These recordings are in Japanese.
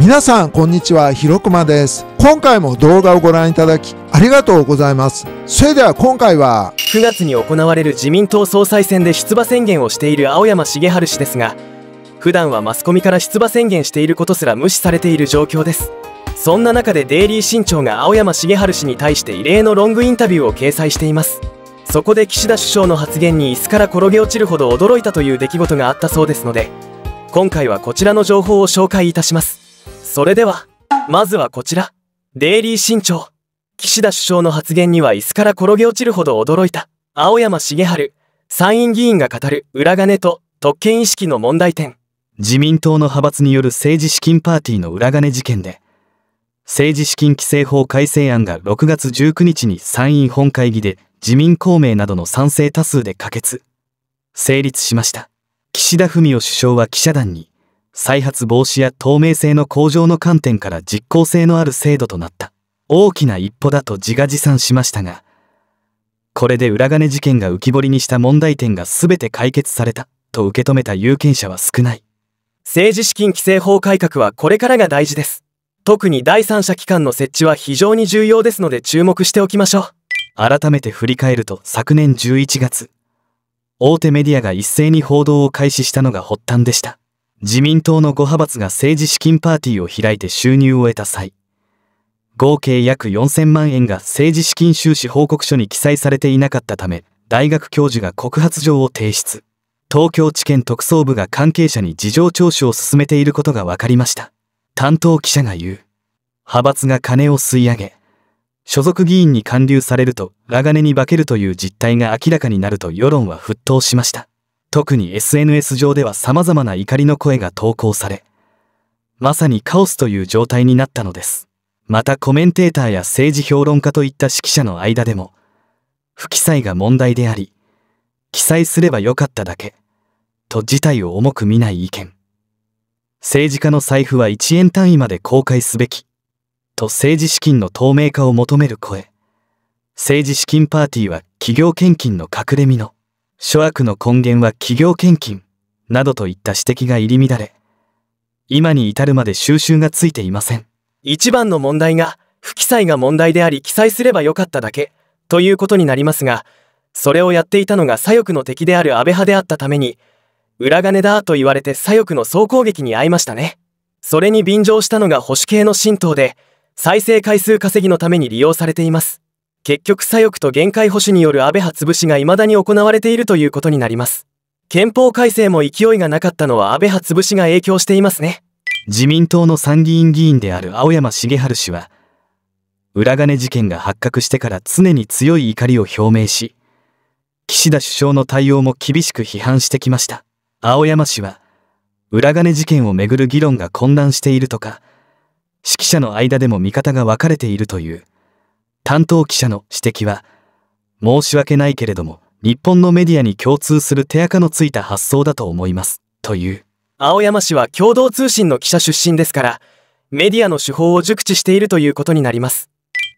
皆さんこんにちは。ひろくまです。今回も動画をご覧いただきありがとうございます。それでは今回は9月に行われる自民党総裁選で出馬宣言をしている青山茂春氏ですが普段はマスコミから出馬宣言していることすら無視されている状況です。そんな中でデイリー新潮が青山茂春氏に対して異例のロングインタビューを掲載しています。そこで岸田首相の発言に椅子から転げ落ちるほど驚いたという出来事があったそうですので今回はこちらの情報を紹介いたします。それではまずはこちらデイリー新潮。岸田首相の発言には椅子から転げ落ちるほど驚いた青山茂春参院議員が語る裏金と特権意識の問題点。自民党の派閥による政治資金パーティーの裏金事件で政治資金規正法改正案が6月19日に参院本会議で自民公明などの賛成多数で可決成立しました。岸田文雄首相は記者団に再発防止や透明性の向上の観点から実効性のある制度となった。大きな一歩だと自画自賛しましたがこれで裏金事件が浮き彫りにした問題点が全て解決されたと受け止めた有権者は少ない。政治資金規正法改革はこれからが大事です。特に第三者機関の設置は非常に重要ですので注目しておきましょう。改めて振り返ると昨年11月大手メディアが一斉に報道を開始したのが発端でした。自民党の5派閥が政治資金パーティーを開いて収入を得た際、合計約4000万円が政治資金収支報告書に記載されていなかったため、大学教授が告発状を提出。東京地検特捜部が関係者に事情聴取を進めていることが分かりました。担当記者が言う。派閥が金を吸い上げ、所属議員に還流されると裏金に化けるという実態が明らかになると世論は沸騰しました。特に SNS 上では様々な怒りの声が投稿され、まさにカオスという状態になったのです。またコメンテーターや政治評論家といった指揮者の間でも、不記載が問題であり、記載すればよかっただけ、と事態を重く見ない意見。政治家の財布は1円単位まで公開すべき、と政治資金の透明化を求める声。政治資金パーティーは企業献金の隠れ身の諸悪の根源は企業献金などといった指摘が入り乱れ今に至るまで収集がついていません。一番の問題が不記載が問題であり記載すればよかっただけということになりますがそれをやっていたのが左翼の敵である安倍派であったために裏金だと言われて左翼の総攻撃に遭いましたね。それに便乗したのが保守系の神道で再生回数稼ぎのために利用されています。結局左翼と限界保守による安倍派潰しが未だに行われているということになります。憲法改正も勢いがなかったのは安倍派潰しが影響していますね。自民党の参議院議員である青山茂春氏は、裏金事件が発覚してから常に強い怒りを表明し、岸田首相の対応も厳しく批判してきました。青山氏は、裏金事件をめぐる議論が混乱しているとか、指揮者の間でも見方が分かれているという、担当記者の指摘は、申し訳ないけれども、日本のメディアに共通する手垢のついた発想だと思います、という。青山氏は共同通信の記者出身ですから、メディアの手法を熟知しているということになります。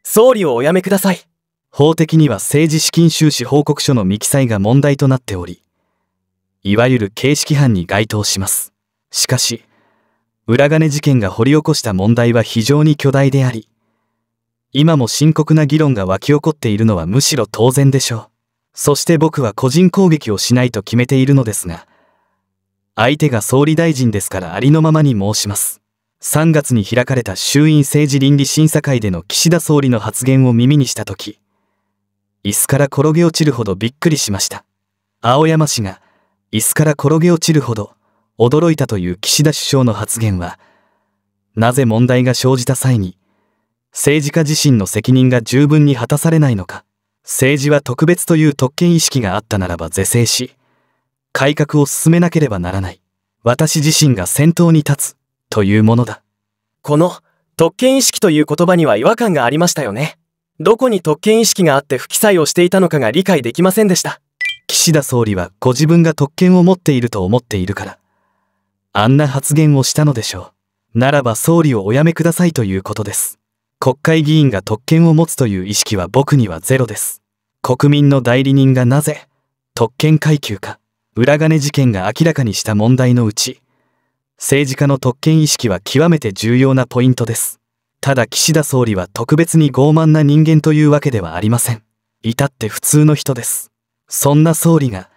総理をおやめください。法的には政治資金収支報告書の未記載が問題となっており、いわゆる形式犯に該当します。しかし、裏金事件が掘り起こした問題は非常に巨大であり、今も深刻な議論が湧き起こっているのはむしろ当然でしょう。そして僕は個人攻撃をしないと決めているのですが、相手が総理大臣ですからありのままに申します。3月に開かれた衆院政治倫理審査会での岸田総理の発言を耳にしたとき、椅子から転げ落ちるほどびっくりしました。青山氏が椅子から転げ落ちるほど驚いたという岸田首相の発言は、なぜ問題が生じた際に政治家自身の責任が十分に果たされないのか。政治は特別という特権意識があったならば是正し改革を進めなければならない。私自身が先頭に立つというものだ。この特権意識という言葉には違和感がありましたよね。どこに特権意識があって不記載をしていたのかが理解できませんでした。岸田総理はご自分が特権を持っていると思っているからあんな発言をしたのでしょう。ならば総理をお辞めくださいということです国会議員が特権を持つという意識は僕にはゼロです。国民の代理人がなぜ、特権階級か、裏金事件が明らかにした問題のうち、政治家の特権意識は極めて重要なポイントです。ただ岸田総理は特別に傲慢な人間というわけではありません。至って普通の人です。そんな総理が、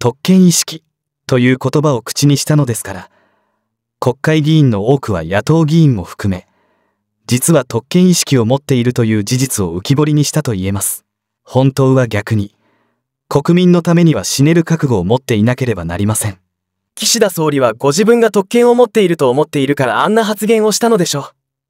特権意識という言葉を口にしたのですから、国会議員の多くは野党議員も含め、実は特権意識を持っているという事実を浮き彫りにしたと言えます。本当は逆に、国民のためには死ねる覚悟を持っていなければなりません。岸田総理はご自分が特権を持っていると思っているからあんな発言をしたのでしょう。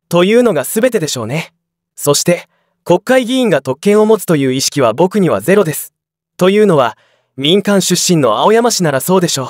というのが全てでしょうね。そして、国会議員が特権を持つという意識は僕にはゼロです。というのは、民間出身の青山氏ならそうでしょう。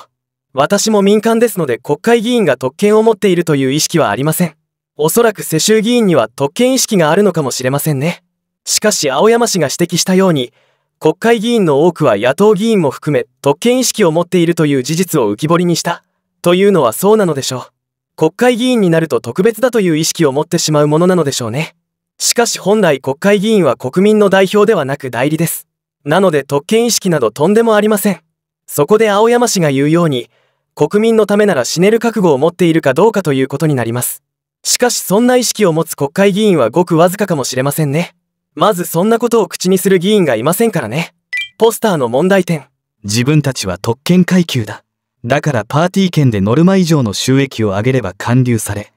私も民間ですので国会議員が特権を持っているという意識はありません。おそらく世襲議員には特権意識があるのかもしれませんね。しかし青山氏が指摘したように、国会議員の多くは野党議員も含め特権意識を持っているという事実を浮き彫りにした、というのはそうなのでしょう。国会議員になると特別だという意識を持ってしまうものなのでしょうね。しかし本来国会議員は国民の代表ではなく代理です。なので特権意識などとんでもありません。そこで青山氏が言うように、国民のためなら死ねる覚悟を持っているかどうかということになります。しかしそんな意識を持つ国会議員はごくわずかかもしれませんね。まずそんなことを口にする議員がいませんからね。ポスターの問題点。自分たちは特権階級だ。だからパーティー券でノルマ以上の収益を上げれば還流され、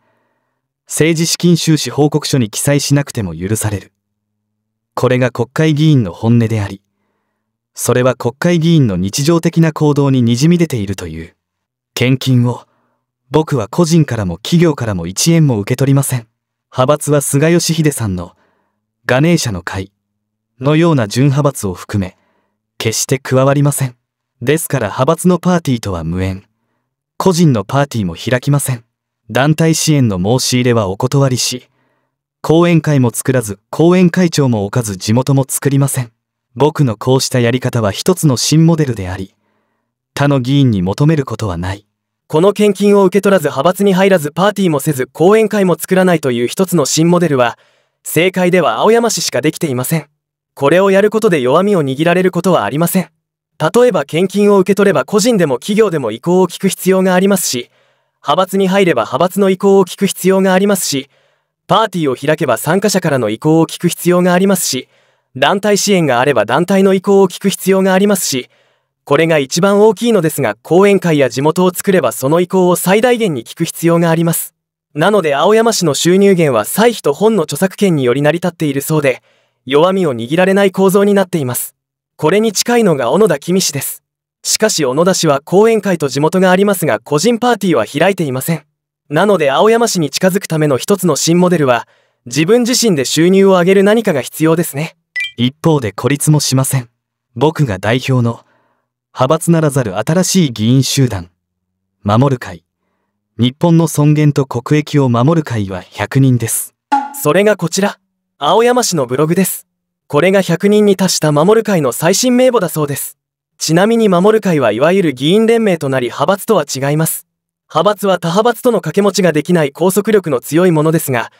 政治資金収支報告書に記載しなくても許される。これが国会議員の本音であり、それは国会議員の日常的な行動に滲み出ているという。献金を、僕は個人からも企業からも1円も受け取りません。派閥は菅義偉さんの、ガネーシャの会のような準派閥を含め、決して加わりません。ですから派閥のパーティーとは無縁。個人のパーティーも開きません。団体支援の申し入れはお断りし、講演会も作らず、講演会長も置かず地元も作りません。僕のこうしたやり方は一つの新モデルであり、他の議員に求めることはない。この献金を受け取らず派閥に入らずパーティーもせず講演会も作らないという一つの新モデルは、正解では青山氏しかできていません。これをやることで弱みを握られることはありません。例えば献金を受け取れば個人でも企業でも意向を聞く必要がありますし、派閥に入れば派閥の意向を聞く必要がありますし、パーティーを開けば参加者からの意向を聞く必要がありますし、団体支援があれば団体の意向を聞く必要がありますし、これが一番大きいのですが、講演会や地元を作ればその意向を最大限に聞く必要があります。なので青山市の収入源は歳費と本の著作権により成り立っているそうで、弱みを握られない構造になっています。これに近いのが小野田公氏です。しかし小野田氏は講演会と地元がありますが個人パーティーは開いていません。なので青山市に近づくための一つの新モデルは自分自身で収入を上げる何かが必要ですね。一方で孤立もしません。僕が代表の派閥ならざる新しい議員集団、守る会。日本の尊厳と国益を守る会は100人です。それがこちら、青山市のブログです。これが100人に達した守る会の最新名簿だそうです。ちなみに守る会はいわゆる議員連盟となり派閥とは違います。派閥は他派閥との掛け持ちができない拘束力の強いものですが、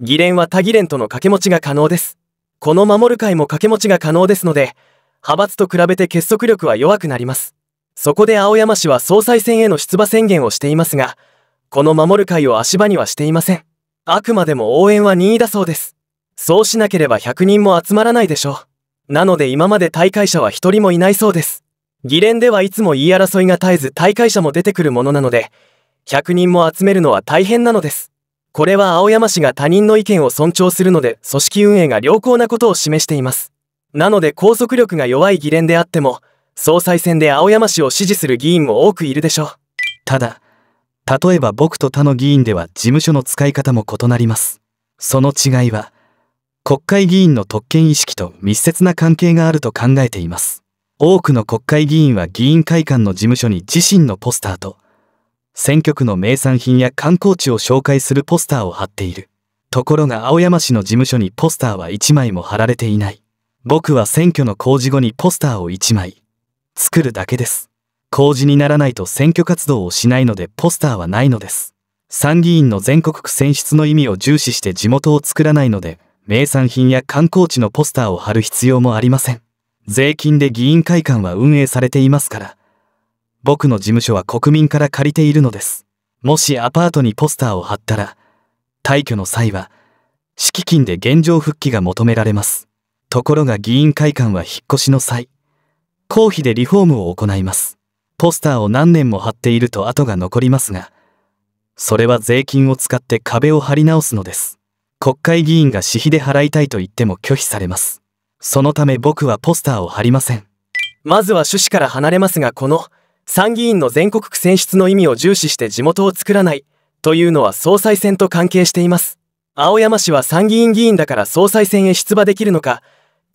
議連は他議連との掛け持ちが可能です。この守る会も掛け持ちが可能ですので、派閥と比べて結束力は弱くなります。そこで青山氏は総裁選への出馬宣言をしていますが、この守る会を足場にはしていません。あくまでも応援は任意だそうです。そうしなければ100人も集まらないでしょう。なので今まで大会者は1人もいないそうです。議連ではいつも言い争いが絶えず大会者も出てくるものなので、100人も集めるのは大変なのです。これは青山氏が他人の意見を尊重するので組織運営が良好なことを示しています。なので拘束力が弱い議連であっても、総裁選で青山氏を支持する議員も多くいるでしょう。ただ、例えば僕と他の議員では事務所の使い方も異なります。その違いは、国会議員の特権意識と密接な関係があると考えています。多くの国会議員は議員会館の事務所に自身のポスターと、選挙区の名産品や観光地を紹介するポスターを貼っている。ところが青山市の事務所にポスターは1枚も貼られていない。僕は選挙の公示後にポスターを1枚作るだけです。公示にならないと選挙活動をしないのでポスターはないのです。参議院の全国区選出の意味を重視して地元を作らないので名産品や観光地のポスターを貼る必要もありません。税金で議員会館は運営されていますから、僕の事務所は国民から借りているのです。もしアパートにポスターを貼ったら、退去の際は、敷金で現状復帰が求められます。ところが議員会館は引っ越しの際、公費でリフォームを行います。ポスターを何年も貼っていると跡が残りますが、それは税金を使って壁を張り直すのです。国会議員が私費で払いたいと言っても拒否されます。そのため僕はポスターを貼りません。まずは趣旨から離れますがこの参議院の全国区選出の意味を重視して地元を作らないというのは総裁選と関係しています青山氏は参議院議員だから総裁選へ出馬できるのか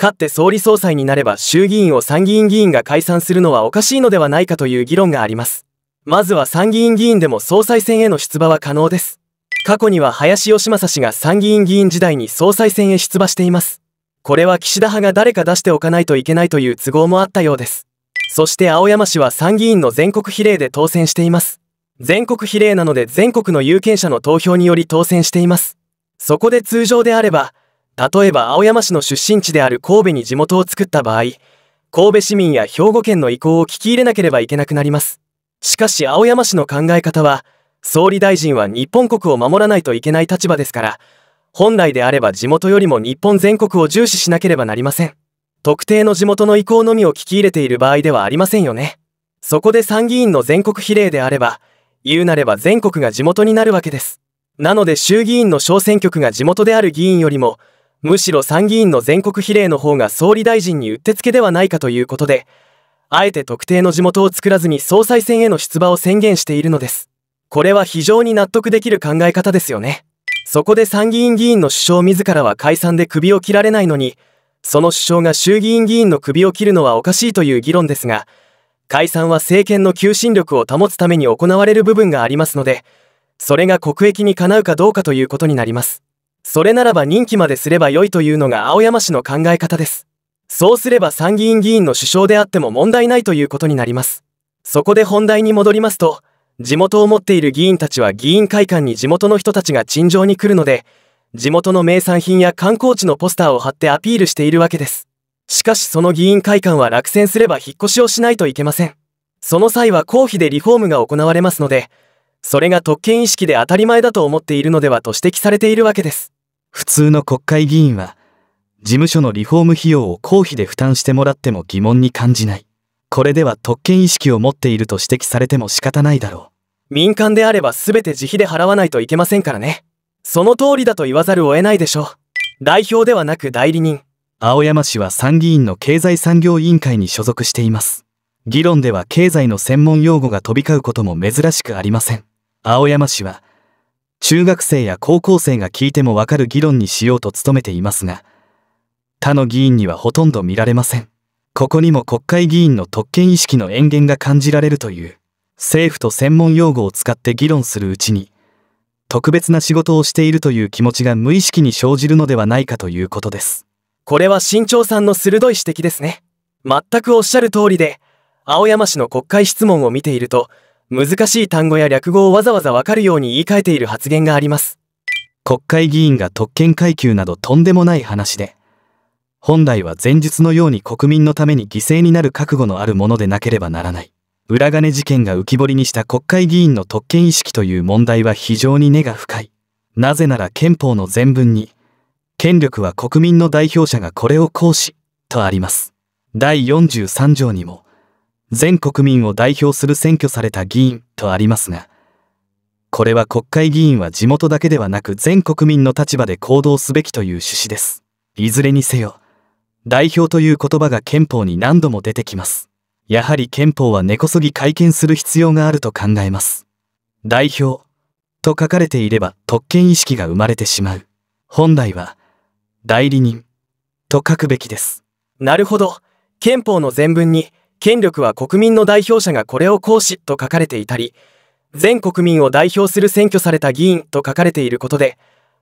勝って総理総裁になれば衆議院を参議院議員が解散するのはおかしいのではないかという議論がありますまずは参議院議員でも総裁選への出馬は可能です過去には林芳正氏が参議院議員時代に総裁選へ出馬していますこれは岸田派が誰か出しておかないといけないという都合もあったようです。そして青山氏は参議院の全国比例で当選しています。全国比例なので全国の有権者の投票により当選しています。そこで通常であれば、例えば青山市の出身地である神戸に地元を作った場合、神戸市民や兵庫県の意向を聞き入れなければいけなくなります。しかし青山市の考え方は、総理大臣は日本国を守らないといけない立場ですから、本来であれば地元よりも日本全国を重視しなければなりません。特定の地元の意向のみを聞き入れている場合ではありませんよね。そこで参議院の全国比例であれば、言うなれば全国が地元になるわけです。なので衆議院の小選挙区が地元である議員よりも、むしろ参議院の全国比例の方が総理大臣にうってつけではないかということで、あえて特定の地元を作らずに総裁選への出馬を宣言しているのです。これは非常に納得できる考え方ですよね。そこで参議院議員の首相自らは解散で首を切られないのに、その首相が衆議院議員の首を切るのはおかしいという議論ですが、解散は政権の求心力を保つために行われる部分がありますので、それが国益にかなうかどうかということになります。それならば任期まですれば良いというのが青山氏の考え方です。そうすれば参議院議員の首相であっても問題ないということになります。そこで本題に戻りますと、地元を持っている議員たちは議員会館に地元の人たちが陳情に来るので、地元の名産品や観光地のポスターを貼ってアピールしているわけです。しかしその議員会館は落選すれば引っ越しをしないといけません。その際は公費でリフォームが行われますので、それが特権意識で当たり前だと思っているのではと指摘されているわけです。普通の国会議員は、事務所のリフォーム費用を公費で負担してもらっても疑問に感じない。これでは特権意識を持っていると指摘されても仕方ないだろ民間であれば全て自費で払わないといけませんからね。その通りだと言わざるを得ないでしょう。代表ではなく代理人。う。青山氏は参議院の経済産業委員会に所属しています。議論では経済の専門用語が飛び交うことも珍しくありません。青山氏は、中学生や高校生が聞いてもわかる議論にしようと努めていますが、他の議員にはほとんど見られません。ここにも国会議員の特権意識の塩源が感じられるという、政府と専門用語を使って議論するうちに、特別な仕事をしているという気持ちが無意識に生じるのではないかということです。これは新潮さんの鋭い指摘ですね。全くおっしゃる通りで、青山氏の国会質問を見ていると、難しい単語や略語をわざわざわかるように言い換えている発言があります。国会議員が特権階級などとんでもない話で、本来は前述のように国民のために犠牲になる覚悟のあるものでなければならない。裏金事件が浮き彫りにした国会議員の特権意識という問題は非常に根が深い。なぜなら憲法の前文に、権力は国民の代表者がこれを行使、とあります。第43条にも、全国民を代表する選挙された議員とありますが、これは国会議員は地元だけではなく全国民の立場で行動すべきという趣旨です。いずれにせよ、代表という言葉が憲法に何度も出てきます。やはり憲法は根こそぎ改憲する必要があると考えます。代表と書かれていれば特権意識が生まれてしまう。本来は代理人と書くべきです。なるほど。憲法の前文に、権力は国民の代表者がこれを行使と書かれていたり、全国民を代表する選挙された議員と書かれていることで、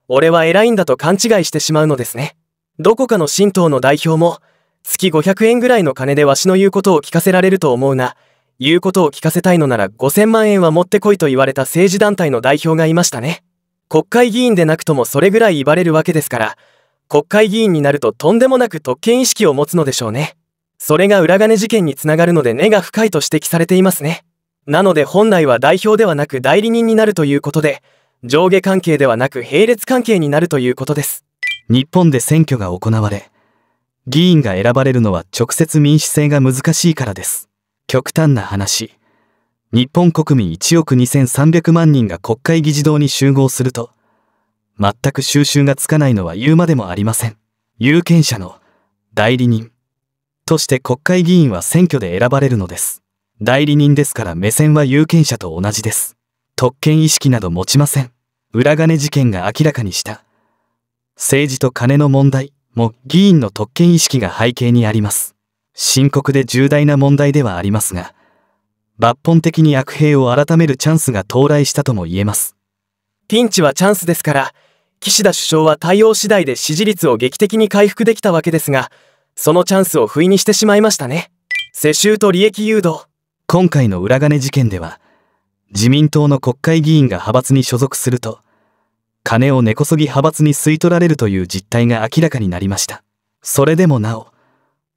俺は偉いんだと勘違いしてしまうのですね。どこかの神道の代表も、月500円ぐらいの金でわしの言うことを聞かせられると思うな。言うことを聞かせたいのなら5000万円は持ってこいと言われた政治団体の代表がいましたね。国会議員でなくともそれぐらい言われるわけですから、国会議員になるととんでもなく特権意識を持つのでしょうね。それが裏金事件につながるので根が深いと指摘されていますね。なので本来は代表ではなく代理人になるということで、上下関係ではなく並列関係になるということです。日本で選挙が行われ、議員が選ばれるのは直接民主制が難しいからです。極端な話。日本国民1億2300万人が国会議事堂に集合すると、全く収集がつかないのは言うまでもありません。有権者の代理人として国会議員は選挙で選ばれるのです。代理人ですから目線は有権者と同じです。特権意識など持ちません。裏金事件が明らかにした。政治と金の問題も議員の特権意識が背景にあります。深刻で重大な問題ではありますが、抜本的に悪兵を改めるチャンスが到来したとも言えます。ピンチはチャンスですから、岸田首相は対応次第で支持率を劇的に回復できたわけですが、そのチャンスを不意にしてしまいましたね。世襲と利益誘導。今回の裏金事件では、自民党の国会議員が派閥に所属すると、金を根こそぎ派閥に吸い取られるという実態が明らかになりました。それでもなお、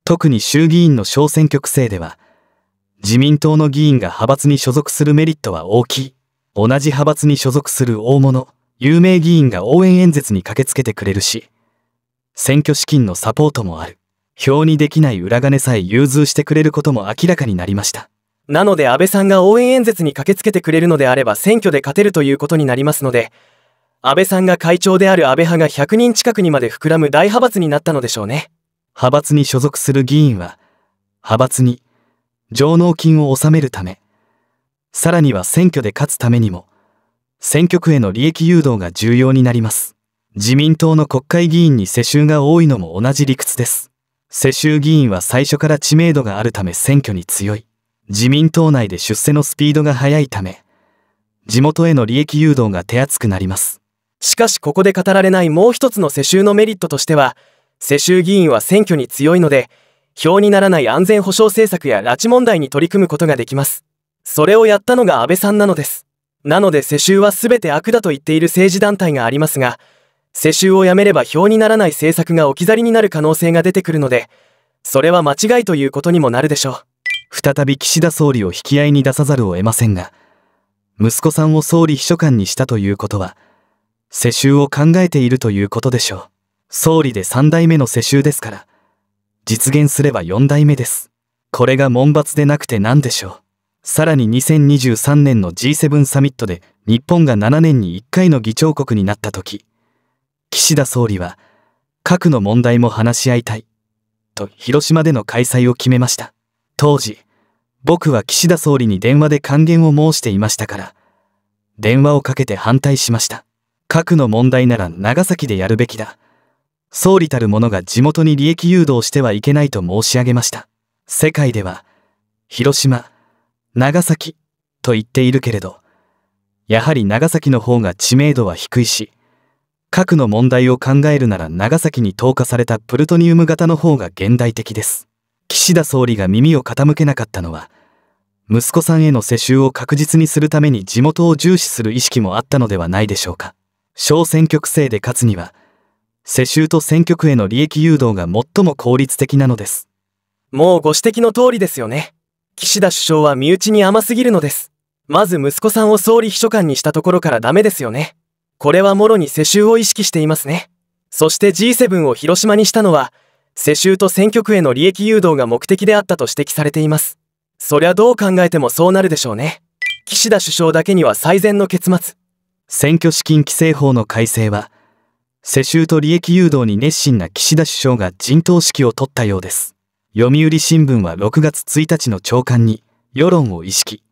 特に衆議院の小選挙区制では、自民党の議員が派閥に所属するメリットは大きい。同じ派閥に所属する大物、有名議員が応援演説に駆けつけてくれるし、選挙資金のサポートもある。表にできない裏金さえ融通してくれることも明らかになりました。なので安倍さんが応援演説に駆けつけてくれるのであれば選挙で勝てるということになりますので、安倍さんが会長である安倍派が100人近くにまで膨らむ大派閥になったのでしょうね。派閥に所属する議員は、派閥に上納金を納めるため、さらには選挙で勝つためにも、選挙区への利益誘導が重要になります。自民党の国会議員に世襲が多いのも同じ理屈です。世襲議員は最初から知名度があるため選挙に強い。自民党内で出世のスピードが速いため、地元への利益誘導が手厚くなります。しかしここで語られないもう一つの世襲のメリットとしては、世襲議員は選挙に強いので、票にならない安全保障政策や拉致問題に取り組むことができます。それをやったのが安倍さんなのです。なので世襲は全て悪だと言っている政治団体がありますが、世襲をやめれば票にならない政策が置き去りになる可能性が出てくるので、それは間違いということにもなるでしょう。再び岸田総理を引き合いに出さざるを得ませんが、息子さんを総理秘書官にしたということは、世襲を考えているということでしょう。総理で3代目の世襲ですから、実現すれば4代目です。これが門罰でなくて何でしょう。さらに2023年の G7 サミットで日本が7年に1回の議長国になった時、岸田総理は、核の問題も話し合いたい、と広島での開催を決めました。当時、僕は岸田総理に電話で還元を申していましたから、電話をかけて反対しました。核の問題なら長崎でやるべきだ。総理たる者が地元に利益誘導してはいけないと申し上げました。世界では、広島、長崎、と言っているけれど、やはり長崎の方が知名度は低いし、核の問題を考えるなら長崎に投下されたプルトニウム型の方が現代的です。岸田総理が耳を傾けなかったのは、息子さんへの世襲を確実にするために地元を重視する意識もあったのではないでしょうか。小選挙区制で勝つには、世襲と選挙区への利益誘導が最も効率的なのです。もうご指摘の通りですよね。岸田首相は身内に甘すぎるのです。まず息子さんを総理秘書官にしたところからダメですよね。これはもろに世襲を意識していますね。そして G7 を広島にしたのは、世襲と選挙区への利益誘導が目的であったと指摘されています。そりゃどう考えてもそうなるでしょうね。岸田首相だけには最善の結末。選挙資金規正法の改正は、世襲と利益誘導に熱心な岸田首相が陣頭指揮を取ったようです。読売新聞は6月1日の朝刊に、世論を意識、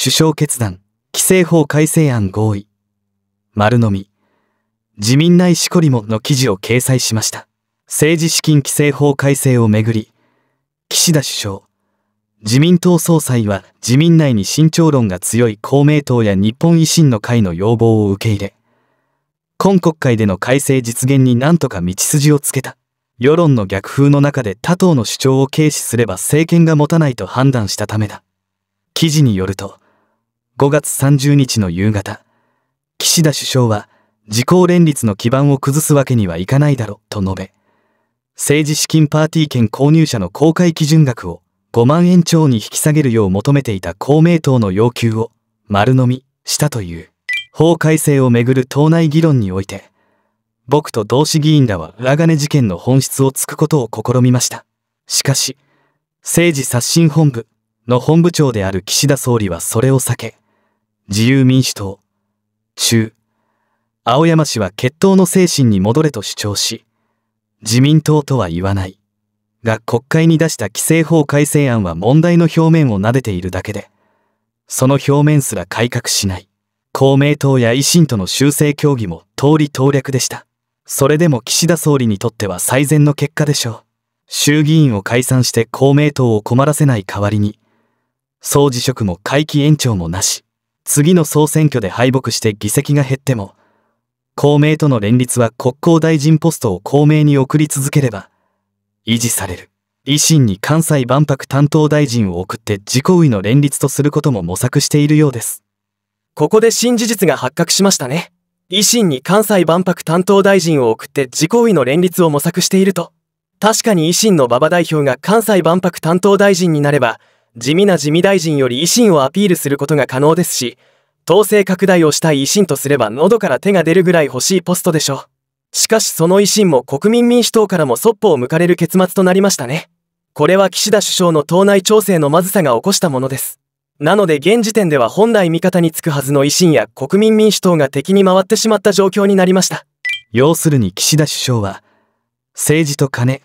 首相決断、規正法改正案合意、丸飲み、自民内しこりもの記事を掲載しました。政治資金規正法改正をめぐり、岸田首相、自民党総裁は自民内に慎重論が強い公明党や日本維新の会の要望を受け入れ、今国会での改正実現に何とか道筋をつけた。世論の逆風の中で他党の主張を軽視すれば政権が持たないと判断したためだ。記事によると、5月30日の夕方、岸田首相は、自公連立の基盤を崩すわけにはいかないだろ、と述べ、政治資金パーティー券購入者の公開基準額を5万円超に引き下げるよう求めていた公明党の要求を丸飲みしたという。法改正をめぐる党内議論において僕と同志議員らは裏金事件の本質をつくことを試みました。しかし政治刷新本部の本部長である岸田総理はそれを避け自由民主党中青山氏は決闘の精神に戻れと主張し自民党とは言わないが国会に出した規制法改正案は問題の表面を撫でているだけで、その表面すら改革しない。公明党や維新との修正協議も通り党略でした。それでも岸田総理にとっては最善の結果でしょう。衆議院を解散して公明党を困らせない代わりに、総辞職も会期延長もなし、次の総選挙で敗北して議席が減っても、公明との連立は国交大臣ポストを公明に送り続ければ、維持される。維新に関西万博担当大臣を送って自公委の連立とすることも模索しているようです。ここで新事実が発覚しましたね。維新に関西万博担当大臣を送って自公委の連立を模索していると。確かに維新の馬場代表が関西万博担当大臣になれば、地味な自民大臣より維新をアピールすることが可能ですし、統制拡大をしたい維新とすれば喉から手が出るぐらい欲しいポストでしょう。しかしその維新も国民民主党からもそっぽを向かれる結末となりましたね。これは岸田首相の党内調整のまずさが起こしたものです。なので現時点では本来味方につくはずの維新や国民民主党が敵に回ってしまった状況になりました。要するに岸田首相は、政治と金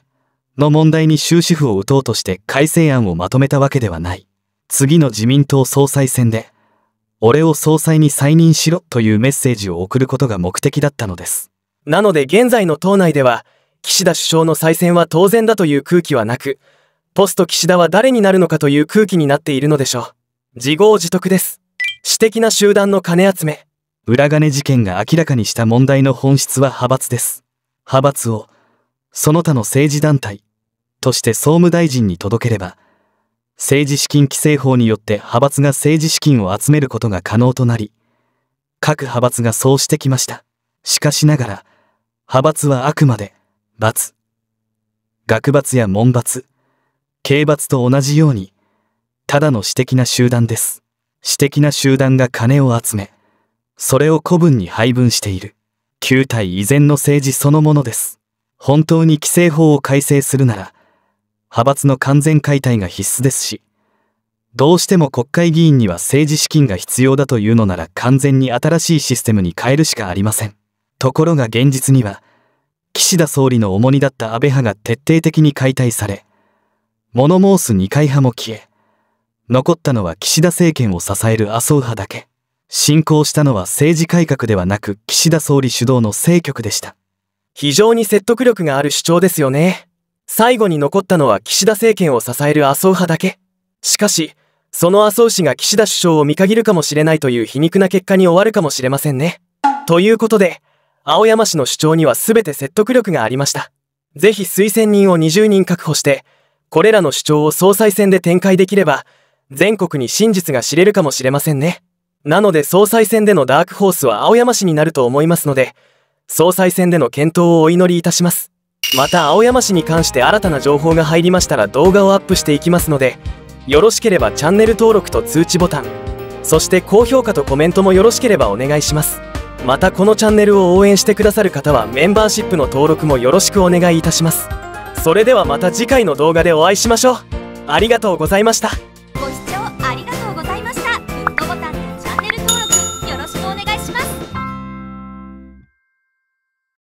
の問題に終止符を打とうとして改正案をまとめたわけではない。次の自民党総裁選で、俺を総裁に再任しろというメッセージを送ることが目的だったのです。なので現在の党内では、岸田首相の再選は当然だという空気はなく、ポスト岸田は誰になるのかという空気になっているのでしょう。自業自得です。私的な集団の金集め。裏金事件が明らかにした問題の本質は派閥です。派閥を、その他の政治団体、として総務大臣に届ければ、政治資金規正法によって派閥が政治資金を集めることが可能となり、各派閥がそうしてきました。しかしながら、派閥はあくまで、罰。学罰や門罰、刑罰と同じように、ただの私的な集団です。私的な集団が金を集め、それを古文に配分している。旧体依然の政治そのものです。本当に規制法を改正するなら、派閥の完全解体が必須ですし、どうしても国会議員には政治資金が必要だというのなら完全に新しいシステムに変えるしかありません。ところが現実には、岸田総理の重荷だった安倍派が徹底的に解体され、物申す二階派も消え、残ったのは岸田政権を支える麻生派だけ。進行したのは政治改革ではなく岸田総理主導の政局でした。非常に説得力がある主張ですよね。最後に残ったのは岸田政権を支える麻生派だけ。しかし、その麻生氏が岸田首相を見限るかもしれないという皮肉な結果に終わるかもしれませんね。ということで、青山氏の主張には全て説得力がありました。ぜひ推薦人を20人確保して、これらの主張を総裁選で展開できれば、全国に真実が知れるかもしれませんね。なので総裁選でのダークホースは青山氏になると思いますので、総裁選での検討をお祈りいたします。また青山氏に関して新たな情報が入りましたら動画をアップしていきますので、よろしければチャンネル登録と通知ボタン、そして高評価とコメントもよろしければお願いします。またこのチャンネルを応援してくださる方はメンバーシップの登録もよろしくお願いいたしますそれではまた次回の動画でお会いしましょうありがとうございました